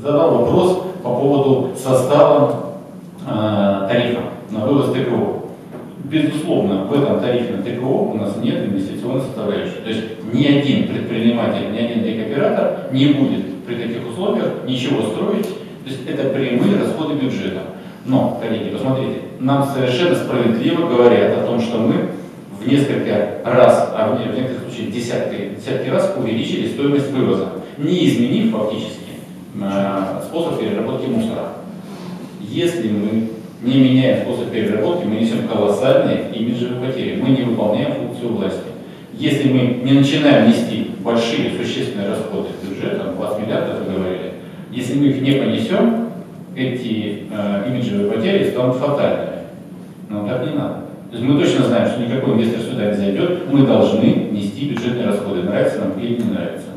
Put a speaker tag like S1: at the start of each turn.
S1: задал вопрос по поводу состава э, тарифа на вывоз ТКО. Безусловно, в этом тарифе на ТКО у нас нет инвестиционной составляющей. То есть ни один предприниматель, ни один рекоператор не будет при таких условиях ничего строить. То есть это прямые расходы бюджета. Но, коллеги, посмотрите, нам совершенно справедливо говорят о том, что мы в несколько раз, а в некоторых случаях десятки, десятки раз увеличили стоимость вывоза, не изменив фактически способ переработки мусора. Если мы не меняя способ переработки, мы несем колоссальные имиджевые потери. Мы не выполняем функцию власти. Если мы не начинаем нести большие существенные расходы бюджета, 20 миллиардов вы говорили, если мы их не понесем, эти э, имиджевые потери станут фатальными. Но так не надо. То есть мы точно знаем, что никакой инвестор сюда не зайдет, мы должны нести бюджетные расходы, нравится нам или не нравится.